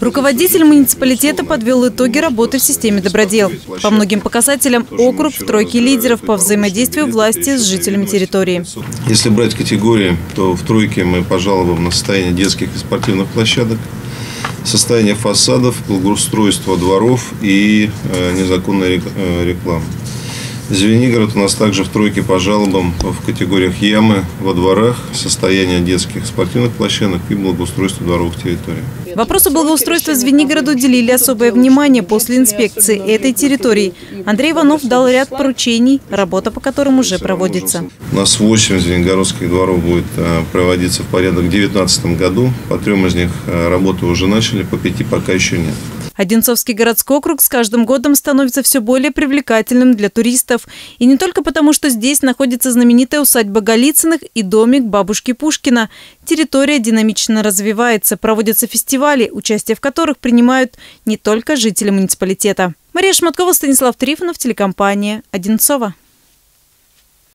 Руководитель муниципалитета подвел итоги работы в системе «Добродел». По многим показателям округ в тройке лидеров по взаимодействию власти с жителями территории. Если брать категории, то в тройке мы пожалуем на состояние детских и спортивных площадок, состояние фасадов, благоустройство дворов и э, незаконная э, реклама. Звенигород у нас также в тройке по жалобам в категориях ямы во дворах, состояние детских спортивных площадок и благоустройство дворовых территорий. Вопросу благоустройства Звенигорода уделили особое внимание после инспекции этой территории. Андрей Иванов дал ряд поручений, работа по которым уже проводится. У нас 8 звенигородских дворов будет э, проводиться в порядок в 2019 году. По трем из них э, работы уже начали, по пяти пока еще нет. Одинцовский городской округ с каждым годом становится все более привлекательным для туристов. И не только потому, что здесь находится знаменитая усадьба Голицыных и домик бабушки Пушкина. Территория динамично развивается, проводятся фестивали, участие в которых принимают не только жители муниципалитета. Мария Шматкова, Станислав Трифонов, телекомпания «Одинцова».